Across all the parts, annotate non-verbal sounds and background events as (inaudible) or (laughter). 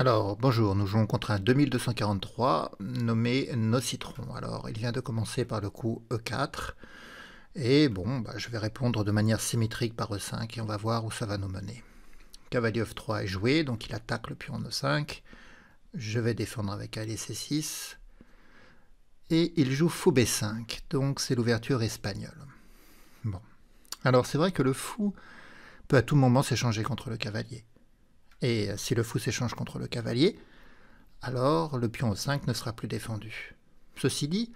Alors, bonjour, nous jouons contre un 2243 nommé Nocitron. Alors, il vient de commencer par le coup E4. Et bon, bah, je vais répondre de manière symétrique par E5 et on va voir où ça va nous mener. Cavalier F3 est joué, donc il attaque le pion en E5. Je vais défendre avec cavalier C6. Et il joue fou B5, donc c'est l'ouverture espagnole. Bon. Alors, c'est vrai que le fou peut à tout moment s'échanger contre le cavalier. Et si le fou s'échange contre le cavalier, alors le pion E5 ne sera plus défendu. Ceci dit,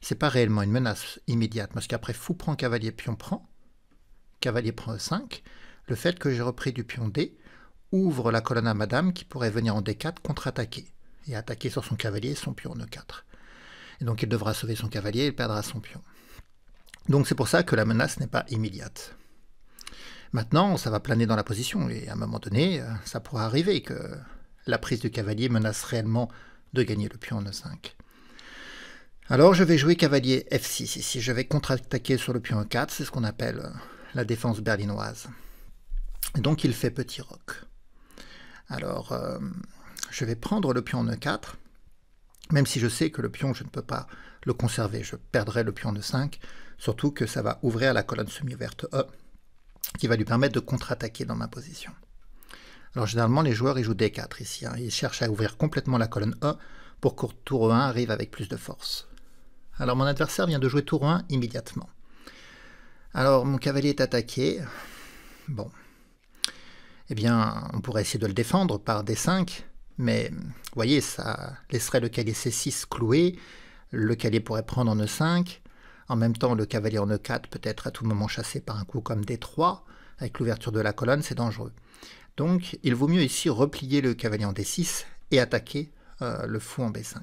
c'est pas réellement une menace immédiate, parce qu'après fou prend cavalier, pion prend, cavalier prend E5, le fait que j'ai repris du pion D ouvre la colonne à madame qui pourrait venir en D4 contre-attaquer, et attaquer sur son cavalier son pion en E4. Et donc il devra sauver son cavalier et il perdra son pion. Donc c'est pour ça que la menace n'est pas immédiate. Maintenant, ça va planer dans la position, et à un moment donné, euh, ça pourra arriver que la prise du cavalier menace réellement de gagner le pion en E5. Alors je vais jouer cavalier F6 ici, je vais contre-attaquer sur le pion E4, c'est ce qu'on appelle euh, la défense berlinoise. Donc il fait petit roc. Alors euh, je vais prendre le pion en E4, même si je sais que le pion je ne peux pas le conserver, je perdrai le pion en E5, surtout que ça va ouvrir la colonne semi-ouverte E, qui va lui permettre de contre-attaquer dans ma position. Alors généralement, les joueurs ils jouent D4 ici. Hein. Ils cherchent à ouvrir complètement la colonne E pour que tour 1 arrive avec plus de force. Alors mon adversaire vient de jouer tour 1 immédiatement. Alors mon cavalier est attaqué. Bon. Eh bien, on pourrait essayer de le défendre par D5, mais vous voyez, ça laisserait le cavalier C6 cloué, le cavalier pourrait prendre en E5, en même temps, le cavalier en E4 peut être à tout moment chassé par un coup comme D3. Avec l'ouverture de la colonne, c'est dangereux. Donc, il vaut mieux ici replier le cavalier en D6 et attaquer euh, le fou en B5.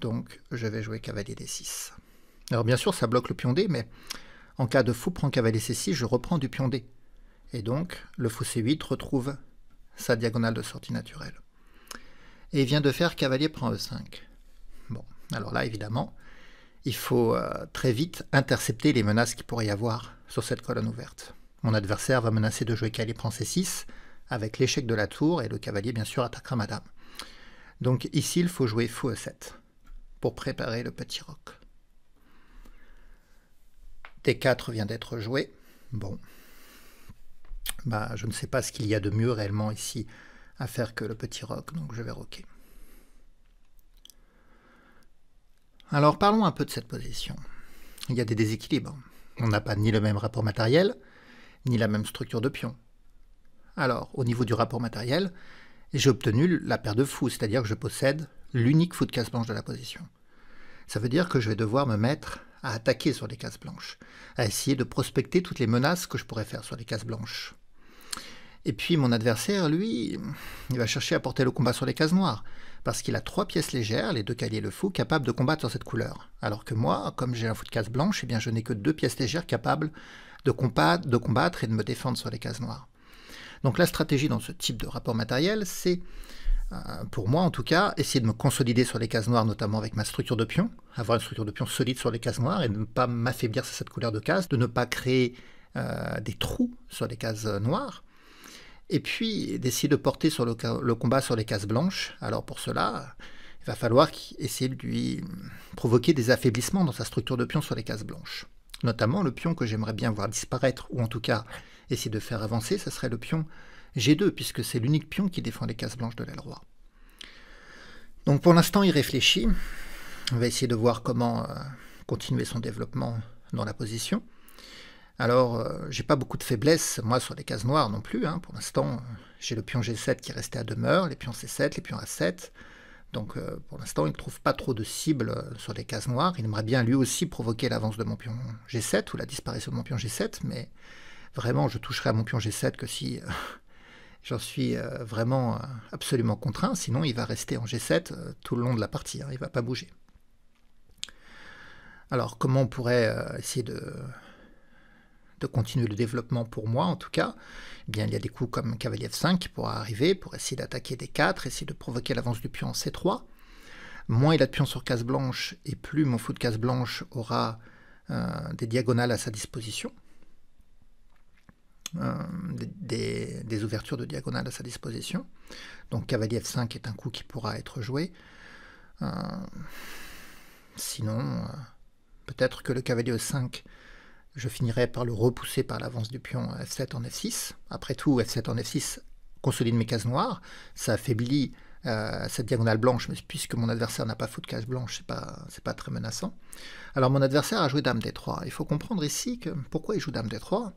Donc, je vais jouer cavalier D6. Alors, bien sûr, ça bloque le pion D, mais en cas de fou prend cavalier C6, je reprends du pion D. Et donc, le fou C8 retrouve sa diagonale de sortie naturelle. Et il vient de faire cavalier prend E5. Bon, alors là, évidemment, il faut euh, très vite intercepter les menaces qu'il pourrait y avoir sur cette colonne ouverte. Mon adversaire va menacer de jouer cavalier prend c6 avec l'échec de la tour et le cavalier bien sûr attaquera madame. Donc ici il faut jouer fou e7 pour préparer le petit roc. D4 vient d'être joué. Bon. Bah, je ne sais pas ce qu'il y a de mieux réellement ici à faire que le petit roc, donc je vais roquer. Alors parlons un peu de cette position. Il y a des déséquilibres. On n'a pas ni le même rapport matériel, ni la même structure de pion. Alors, au niveau du rapport matériel, j'ai obtenu la paire de fous, c'est-à-dire que je possède l'unique fou de casse blanche de la position. Ça veut dire que je vais devoir me mettre à attaquer sur les cases blanches, à essayer de prospecter toutes les menaces que je pourrais faire sur les cases blanches. Et puis mon adversaire, lui, il va chercher à porter le combat sur les cases noires, parce qu'il a trois pièces légères, les deux cavaliers le fou, capables de combattre sur cette couleur. Alors que moi, comme j'ai un fou de case blanche, eh bien je n'ai que deux pièces légères capables de combattre, et de me défendre sur les cases noires. Donc la stratégie dans ce type de rapport matériel, c'est, euh, pour moi en tout cas, essayer de me consolider sur les cases noires, notamment avec ma structure de pion, avoir une structure de pion solide sur les cases noires et de ne pas m'affaiblir sur cette couleur de case, de ne pas créer euh, des trous sur les cases noires, et puis d'essayer de porter le, combat sur les cases blanches. Alors pour cela, il va falloir essayer de lui provoquer des affaiblissements dans sa structure de pion sur les cases blanches. Notamment le pion que j'aimerais bien voir disparaître, ou en tout cas essayer de faire avancer, ce serait le pion G2, puisque c'est l'unique pion qui défend les cases blanches de l'aile roi. Donc pour l'instant, il réfléchit. On va essayer de voir comment euh, continuer son développement dans la position. Alors, euh, j'ai pas beaucoup de faiblesse, moi, sur les cases noires non plus. Hein. Pour l'instant, j'ai le pion G7 qui est resté à demeure, les pions C7, les pions A7. Donc, euh, pour l'instant, il ne trouve pas trop de cibles euh, sur les cases noires. Il aimerait bien lui aussi provoquer l'avance de mon pion G7 ou la disparition de mon pion G7, mais vraiment, je toucherai à mon pion G7 que si (laughs) j'en suis vraiment absolument contraint. Sinon, il va rester en G7 tout le long de la partie. Hein. il ne va pas bouger. Alors, comment on pourrait essayer de de continuer le développement pour moi en tout cas, eh bien, il y a des coups comme cavalier f5 qui pourra arriver pour essayer d'attaquer des 4, essayer de provoquer l'avance du pion en c3. Moins il a de pions sur case blanche et plus mon fou de case blanche aura euh, des diagonales à sa disposition. des, ouvertures de diagonale à sa disposition. Donc cavalier F5 est un coup qui pourra être joué. sinon, peut-être que le cavalier E5 je finirai par le repousser par l'avance du pion F7 en F6. Après tout, F7 en F6 consolide mes cases noires, ça affaiblit euh, cette diagonale blanche, mais puisque mon adversaire n'a pas faute de case blanche, c'est pas, pas très menaçant. Alors mon adversaire a joué Dame D3. Il faut comprendre ici que pourquoi il joue Dame D3.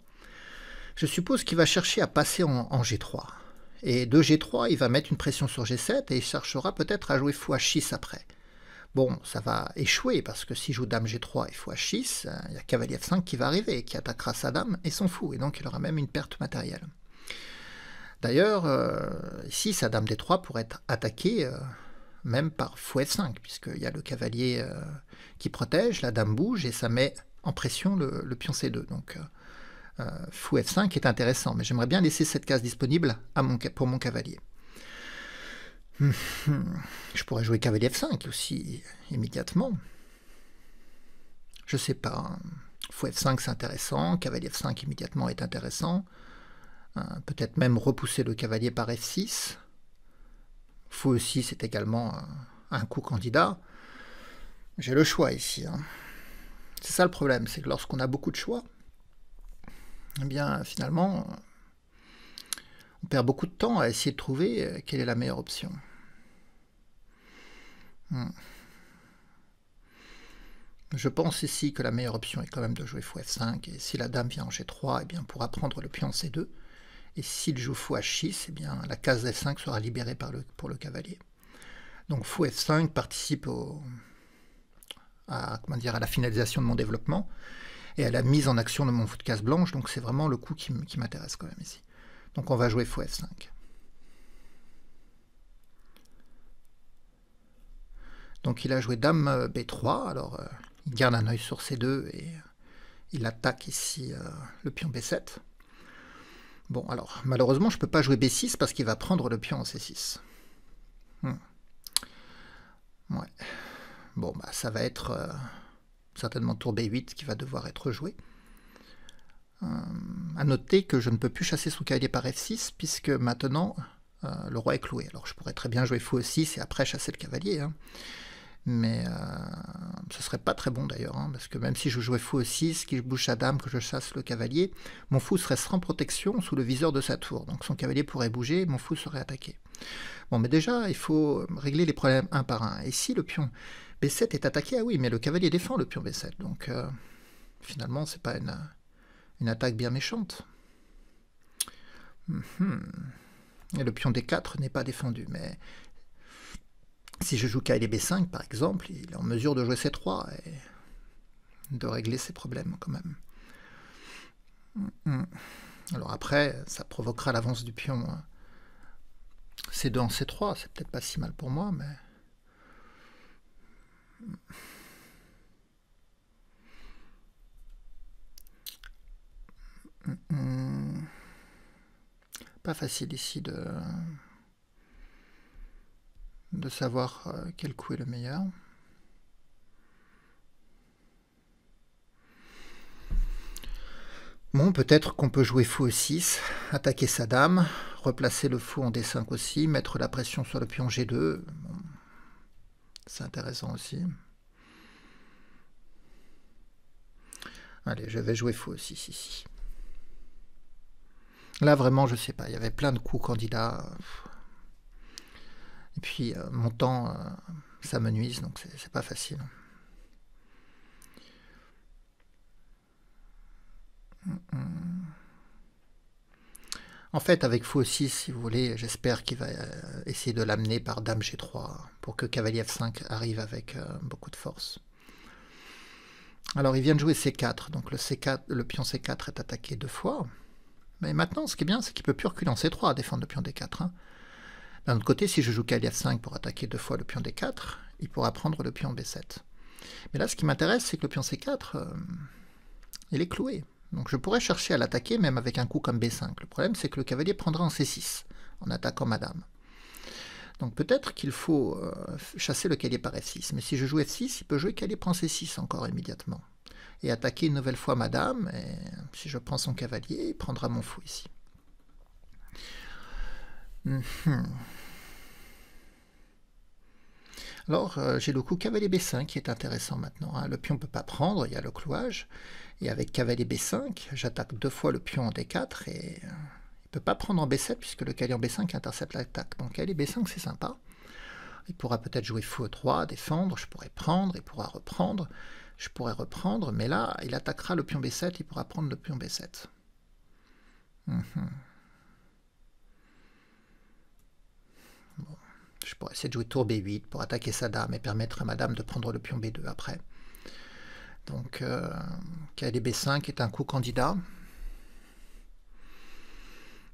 Je suppose qu'il va chercher à passer en, G3. Et de G3, il va mettre une pression sur G7 et il cherchera peut-être à jouer fou H6 après. Bon, ça va échouer parce que s'il joue Dame G3 et fou H6, il y a cavalier F5 qui va arriver, qui attaquera sa dame et son fou, et donc il aura même une perte matérielle. D'ailleurs, euh, ici, sa dame D3 pourrait être attaquée euh, même par fou F5, puisqu'il y a le cavalier euh, qui protège, la dame bouge et ça met en pression le, pion C2. Donc, fou F5 est intéressant, mais j'aimerais bien laisser cette case disponible pour mon cavalier. Je pourrais jouer cavalier F5 aussi, immédiatement. Je sais pas. Fou F5 c'est intéressant, cavalier F5 immédiatement est intéressant. Euh, peut-être même repousser le cavalier par F6. Fou E6 c'est également un coup candidat. J'ai le choix ici. Hein. C'est ça le problème, c'est que lorsqu'on a beaucoup de choix, eh bien finalement, on perd beaucoup de temps à essayer de trouver euh, quelle est la meilleure option. Hmm. Je pense ici que la meilleure option est quand même de jouer fou f5, et si la dame vient en g3, eh bien, pourra prendre le pion c2, et s'il joue fou h6, eh bien, la case f5 sera libérée pour le cavalier. Donc fou f5 participe à, à la finalisation de mon développement, et à la mise en action de mon fou de case blanche, donc c'est vraiment le coup qui m'intéresse quand même ici. Donc on va jouer fou f5. Donc il a joué dame euh, b3, alors euh, il garde un œil sur c2 et euh, il attaque ici le pion b7. Bon, alors malheureusement je ne peux pas jouer b6 parce qu'il va prendre le pion en c6. Hmm. Ouais. Bon, bah ça va être certainement tour b8 qui va devoir être joué. A à noter que je ne peux plus chasser son cavalier par f6 puisque maintenant le roi est cloué. Alors je pourrais très bien jouer fou e6 et après chasser le cavalier. Hein. Mais euh, ce serait pas très bon d'ailleurs, hein, parce que même si je jouais fou aussi, 6 qu'il bouge sa dame, que je chasse le cavalier, mon fou serait sans protection sous le viseur de sa tour. Donc son cavalier pourrait bouger, mon fou serait attaqué. Bon, mais déjà, il faut régler les problèmes un par un. Et si le pion B7 est attaqué, ah oui, mais le cavalier défend le pion B7. Donc euh, finalement, c'est pas une, une, attaque bien méchante. Mhm. Et le pion D4 n'est pas défendu, mais si je joue cavalier B5, par exemple, il est en mesure de jouer C3 et de régler ses problèmes quand même. Alors après, ça provoquera l'avance du pion C2 en C3, c'est peut-être pas si mal pour moi, mais... Pas facile ici de de savoir euh, quel coup est le meilleur. Bon, peut-être qu'on peut jouer fou e6, attaquer sa dame, replacer le fou en d5 aussi, mettre la pression sur le pion g2. C'est intéressant aussi. Allez, je vais jouer fou aussi ici. Là, vraiment, je sais pas. Il y avait plein de coups candidats. Et puis euh, mon temps, euh, ça me nuise, donc c'est pas facile. En fait, avec fou 6, si vous voulez, j'espère qu'il va euh, essayer de l'amener par Dame G3 pour que cavalier F5 arrive avec beaucoup de force. Alors, il vient de jouer C4, donc le, C4, le pion C4 est attaqué deux fois. Mais maintenant, ce qui est bien, c'est qu'il peut plus reculer en C3 à défendre le pion D4. Hein. D'un autre côté, si je joue cavalier f5 pour attaquer deux fois le pion d4, il pourra prendre le pion b7. Mais là, ce qui m'intéresse, c'est que le pion c4, euh, il est cloué. Donc je pourrais chercher à l'attaquer même avec un coup comme b5. Le problème, c'est que le cavalier prendra en c6, en attaquant madame. Donc peut-être qu'il faut euh, chasser le cavalier par f6. Mais si je joue f6, il peut jouer cavalier prend c6 encore immédiatement. Et attaquer une nouvelle fois ma dame. Et si je prends son cavalier, il prendra mon fou ici. Mhm. Alors, euh, j'ai le coup cavalier B5 qui est intéressant maintenant. Hein. Le pion ne peut pas prendre, il y a le clouage. Et avec cavalier B5, j'attaque deux fois le pion en D4 et euh, il ne peut pas prendre en B7 puisque le cavalier en B5 intercepte l'attaque. Donc cavalier B5, c'est sympa. Il pourra peut-être jouer fou E3, défendre, je pourrais prendre, il pourra reprendre, je pourrais reprendre, mais là, il attaquera le pion B7, il pourra prendre le pion B7. Mhm. Je pourrais essayer de jouer tour B8 pour attaquer sa dame et permettre à ma dame de prendre le pion B2 après. Donc, euh, B5 est un coup candidat.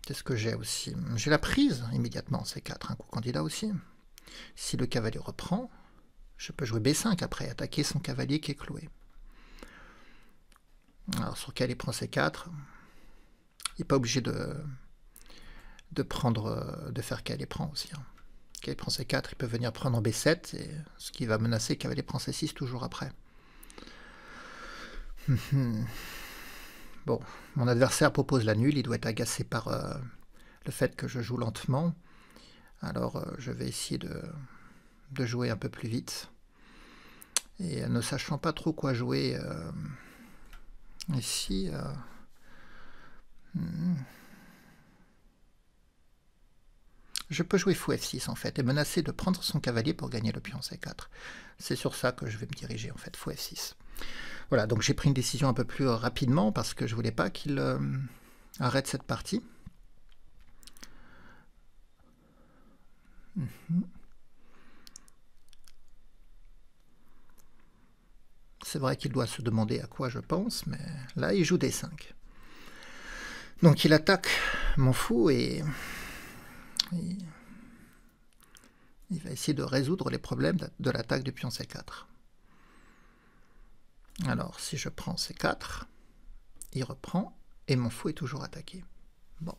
Qu'est-ce que j'ai aussi J'ai la prise immédiatement, C4, un coup candidat aussi. Si le cavalier reprend, je peux jouer B5 après, attaquer son cavalier qui est cloué. Alors sur il prend C4, il n'est pas obligé de, de prendre, de faire cavalier prend aussi. Hein. Prend C4, il peut venir prendre en B7, et ce qui va menacer cavalier prend C6 toujours après. (laughs) bon, mon adversaire propose la nulle, il doit être agacé par euh, le fait que je joue lentement. Alors euh, je vais essayer de, jouer un peu plus vite. Et ne sachant pas trop quoi jouer euh, ici, hmm, je peux jouer fou f6 en fait et menacer de prendre son cavalier pour gagner le pion c4. C'est sur ça que je vais me diriger en fait, fou f6. Voilà, donc j'ai pris une décision un peu plus rapidement parce que je voulais pas qu'il euh, arrête cette partie. Mhm. C'est vrai qu'il doit se demander à quoi je pense, mais là il joue des 5. Donc il attaque mon fou et il va essayer de résoudre les problèmes de l'attaque du pion C4. Alors, si je prends C4, il reprend, et mon fou est toujours attaqué. Bon.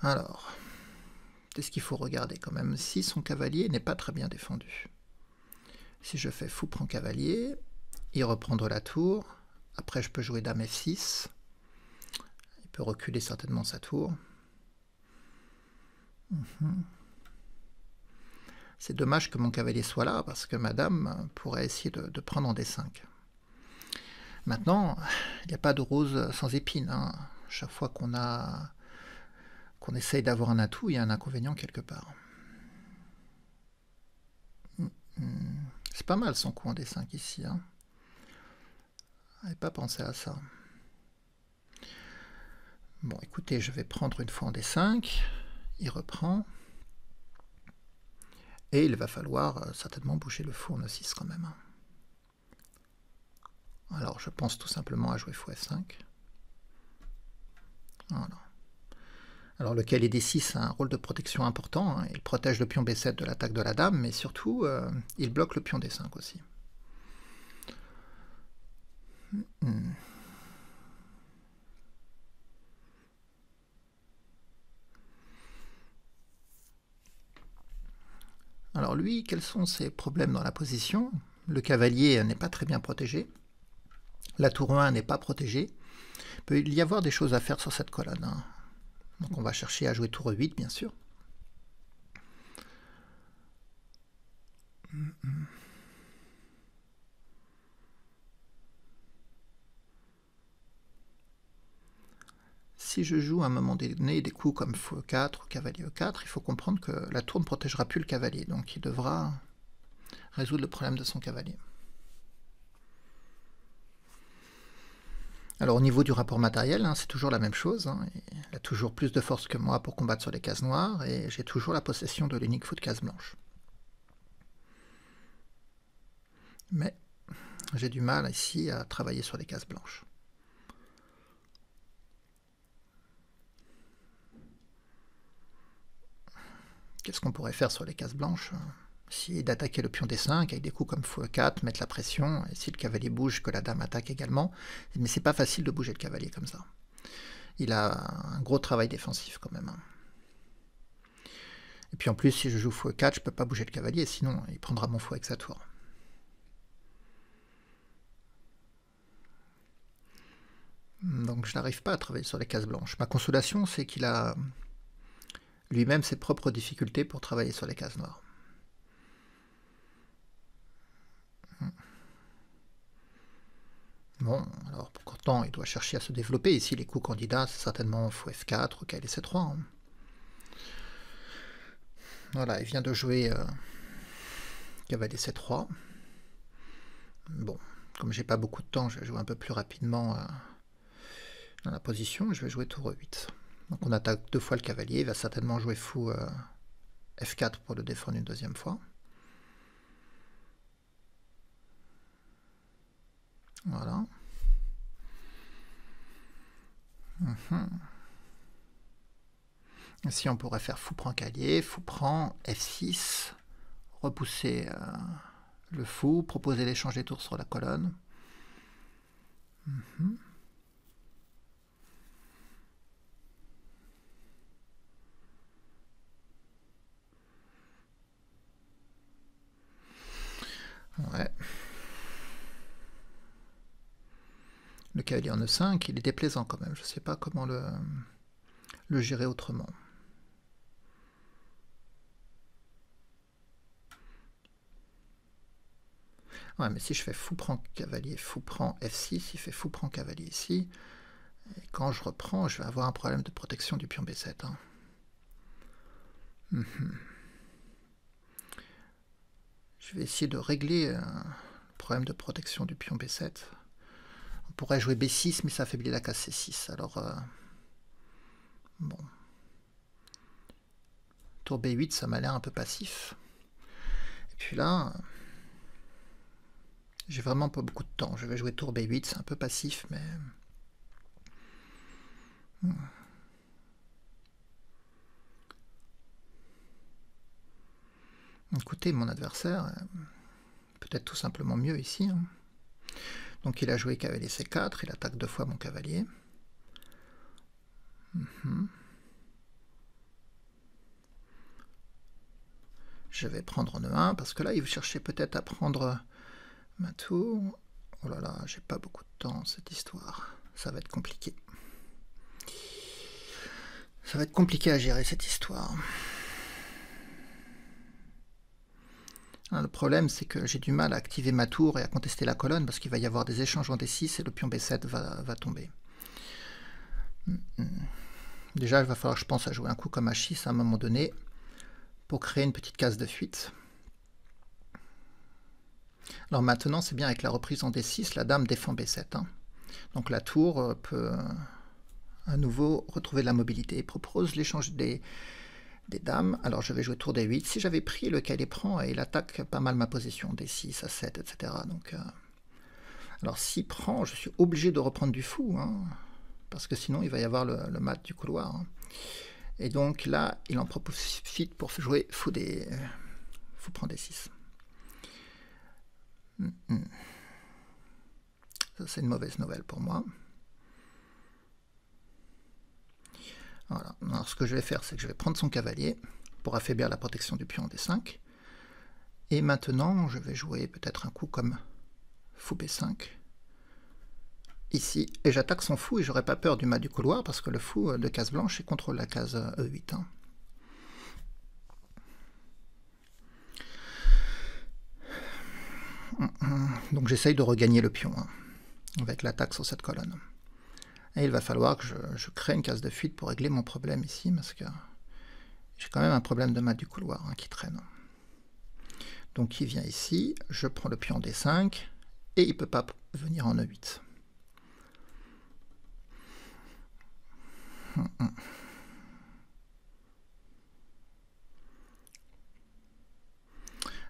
Alors, qu'est-ce qu'il faut regarder quand même Si son cavalier n'est pas très bien défendu? Si je fais fou prend cavalier, il reprendre la tour, après je peux jouer dame F6, il peut reculer certainement sa tour. Mhm. C'est dommage que mon cavalier soit là, parce que madame pourrait essayer de, prendre en D5. Maintenant, il n'y a pas de rose sans épines. Hein. Chaque fois qu'on a qu'on essaye d'avoir un atout, il y a un inconvénient quelque part. C'est pas mal son coup en D5 ici. Hein. n'avais pas pensé à ça. Bon, écoutez, je vais prendre une fois en D5. Il reprend. Et il va falloir euh, certainement bouger le fou en E6 quand même. Hein. Alors je pense tout simplement à jouer fou F5. Voilà. Alors le cavalier D6 a un rôle de protection important. Hein. Il protège le pion B7 de l'attaque de la dame, mais surtout euh, il bloque le pion D5 aussi. Hmm. Alors lui, quels sont ses problèmes dans la position? Le cavalier n'est pas très bien protégé. La tour 1 n'est pas protégée. Il peut y avoir des choses à faire sur cette colonne. Hein. Donc on va chercher à jouer tour 8, bien sûr. si je joue à un moment donné des coups comme fou 4 ou cavalier E4, il faut comprendre que la tour ne protégera plus le cavalier, donc il devra résoudre le problème de son cavalier. Alors au niveau du rapport matériel, hein, c'est toujours la même chose. Hein, il a toujours plus de force que moi pour combattre sur les cases noires, et j'ai toujours la possession de l'unique fou de case blanche. Mais j'ai du mal ici à travailler sur les cases blanches. Qu'est-ce qu'on pourrait faire sur les cases blanches si d'attaquer le pion D5 avec des coups comme Fou4, mettre la pression, et si le cavalier bouge, que la dame attaque également. Mais c'est pas facile de bouger le cavalier comme ça. Il a un gros travail défensif quand même. Hein. Et puis en plus, si je joue Fou4, je peux pas bouger le cavalier, sinon il prendra mon fou avec sa tour. Donc je n'arrive pas à travailler sur les cases blanches. Ma consolation, c'est qu'il a lui-même ses propres difficultés pour travailler sur les cases noires. Alors pourtant, il doit chercher à se développer. Ici, les coups candidats, c'est certainement fou F4 ou KL C3. Hein. Voilà, il vient de jouer euh, cavalier C3. Bon, comme j'ai pas beaucoup de temps, je vais jouer un peu plus rapidement euh, dans la position. Je vais jouer tour 8. Donc on attaque deux fois le cavalier. Il va certainement jouer fou euh, F4 pour le défendre une deuxième fois. Voilà. Mhm. Ici, on pourrait faire fou prend cavalier, fou prend F6, repousser euh, le fou, proposer d'échanger des tours sur la colonne. Mhm. Le cavalier en E5, il est déplaisant quand même. Je ne sais pas comment le, le gérer autrement. Ouais, mais si je fais fou prend cavalier, fou prend F6, il fait fou prend cavalier ici. Et quand je reprends, je vais avoir un problème de protection du pion B7. Hein. Mhm. Je vais essayer de régler euh, le problème de protection du pion B7. On pourrait jouer B6, mais ça affaiblit la case C6. Alors, euh, bon. Tour B8, ça m'a l'air un peu passif. Et puis là, j'ai vraiment pas beaucoup de temps. Je vais jouer tour B8, c'est un peu passif, mais... Hmm. Écoutez, mon adversaire, euh, peut-être tout simplement mieux ici. Hein. Donc il a joué cavalier C4, il attaque deux fois mon cavalier. Mhm. Je vais prendre en E1, parce que là, il cherchait peut-être à prendre ma tour. Oh là là, j'ai pas beaucoup de temps, cette histoire. Ça va être compliqué. Ça va être compliqué à gérer, cette histoire. Hein, le problème, c'est que j'ai du mal à activer ma tour et à contester la colonne parce qu'il va y avoir des échanges en D6 et le pion B7 va, tomber. Hum. Déjà, il va falloir, je pense, à jouer un coup comme H6 à un moment donné pour créer une petite case de fuite. Alors maintenant, c'est bien avec la reprise en D6, la dame défend B7. Hein. Donc la tour euh, peut à nouveau retrouver de la mobilité. Il propose l'échange des, des dames. Alors je vais jouer tour D8. Si j'avais pris le cavalier prend, il attaque pas mal ma position, D6 à 7, etc. Donc, euh, Alors s'il prend, je suis obligé de reprendre du fou, hein, parce que sinon il va y avoir le, mat du couloir. Hein. Et donc là, il en profite pour jouer fou des... Fou prend D6. Hmm, hmm. Ça c'est une mauvaise nouvelle pour moi. Voilà. Alors ce que je vais faire, c'est que je vais prendre son cavalier pour affaiblir la protection du pion D5. Et maintenant, je vais jouer peut-être un coup comme fou B5. Ici, et j'attaque son fou et j'aurai pas peur du mat du couloir parce que le fou de case blanche contrôle la case E8. Hein. Donc j'essaye de regagner le pion hein, avec l'attaque sur cette colonne. Et il va falloir que je, crée une case de fuite pour régler mon problème ici, parce que j'ai quand même un problème de mat du couloir hein, qui traîne. Donc il vient ici, je prends le pion D5, et il ne peut pas venir en E8. Hum, hum.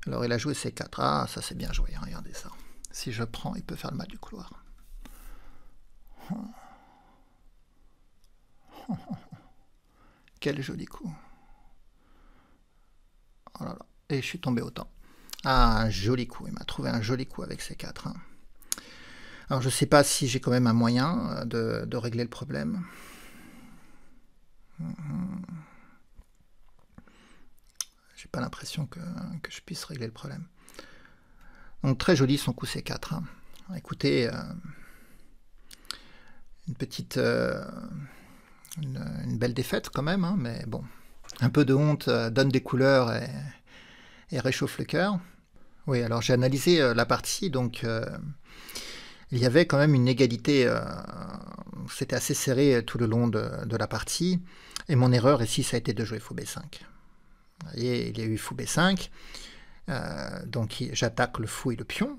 Alors il a joué C4. Ah, ça c'est bien joué, hein, regardez ça. Si je prends, il peut faire le mat du couloir. (laughs) Quel joli coup. Oh. Et je suis tombé autant. Ah, un joli coup. Il m'a trouvé un joli coup avec ces quatre. Hein. Alors, je ne sais pas si j'ai quand même un moyen euh, de, régler le problème. J'ai pas l'impression que, je puisse régler le problème. Donc, très joli son coup C4. Hein. Écoutez, euh, une petite, une, belle défaite quand même, hein, mais bon, un peu de honte donne des couleurs et, réchauffe le cœur. Oui, alors j'ai analysé la partie, donc il y avait quand même une égalité, euh, c'était assez serré tout le long de, la partie, et mon erreur ici, ça a été de jouer fou B5. Vous voyez, il y a eu fou B5, euh, donc j'attaque le fou et le pion,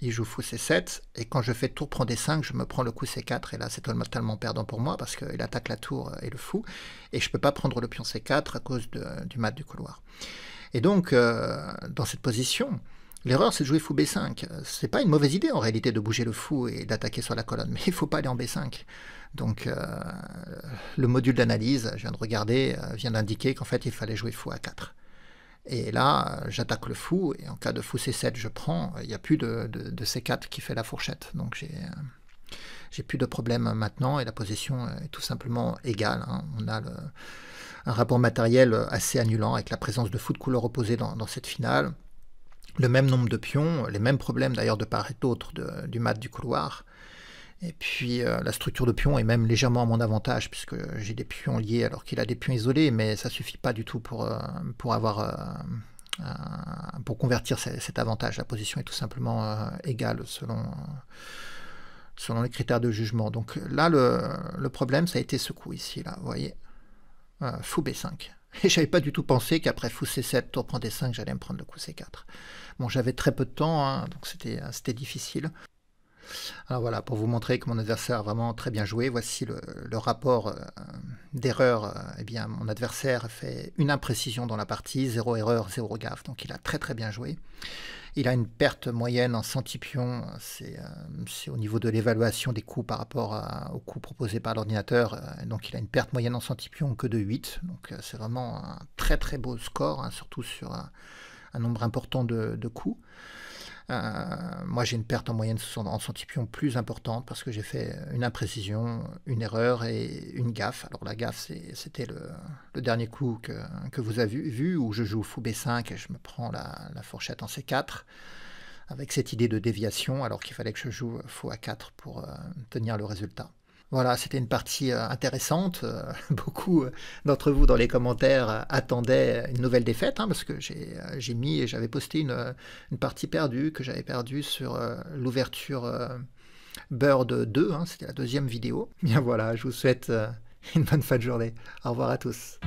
il joue fou C7, et quand je fais tour prend D5, je me prends le coup C4, et là c'est totalement perdant pour moi, parce qu'il attaque la tour et le fou, et je peux pas prendre le pion C4 à cause du mat du couloir. Et donc, euh, dans cette position, L'erreur, c'est de jouer fou B5. C'est pas une mauvaise idée en réalité de bouger le fou et d'attaquer sur la colonne, (laughs) mais il faut pas aller en B5. Donc euh, le module d'analyse, je viens de regarder, euh, vient d'indiquer qu'en fait il fallait jouer fou A4. Et là, j'attaque le fou, et en cas de fou C7, je prends, il n'y a plus de, C4 qui fait la fourchette. Donc j'ai j'ai plus de problème maintenant, et la position est tout simplement égale. Hein. On a un rapport matériel assez annulant avec la présence de fou de couleur opposée dans cette finale le même nombre de pions, les mêmes problèmes d'ailleurs de part et d'autre du mat du couloir. Et puis euh, la structure de pions est même légèrement à mon avantage puisque j'ai des pions liés alors qu'il a des pions isolés, mais ça suffit pas du tout pour, euh, pour avoir euh, pour convertir cet avantage. La position est tout simplement égale selon selon les critères de jugement. Donc là le, le, problème ça a été ce coup ici là, vous voyez, fou B5. (laughs) Et j'avais pas du tout pensé qu'après fou C7, tour prend D5, j'allais me prendre le coup C4. Bon, j'avais très peu de temps, hein, donc c'était difficile. Alors voilà, pour vous montrer que mon adversaire a vraiment très bien joué, voici le, rapport euh, d'erreur. Euh, eh bien, mon adversaire fait une imprécision dans la partie, zéro erreur, zéro gaffe, donc il a très très bien joué. Il a une perte moyenne en centipion, c'est euh, au niveau de l'évaluation des coups par rapport aux coups proposés par l'ordinateur, donc il a une perte moyenne en centipion que de 8, donc c'est vraiment un très très beau score, hein, surtout sur un nombre important de, coups. Euh, moi, j'ai une perte en moyenne en centipion plus importante parce que j'ai fait une imprécision, une erreur et une gaffe. Alors la gaffe, c'était le, dernier coup que, vous avez vu, où je joue fou B5 et je me prends la, fourchette en C4 avec cette idée de déviation alors qu'il fallait que je joue fou A4 pour euh, tenir le résultat. Voilà, c'était une partie euh, intéressante. Euh, (laughs) beaucoup euh, d'entre vous dans les commentaires attendaient une nouvelle défaite, hein, parce que j'ai mis et j'avais posté une, partie perdue que j'avais perdue sur l'ouverture Bird 2, hein, c'était la deuxième vidéo. (laughs) Bien voilà, je vous souhaite une bonne fin de journée. Au revoir à tous.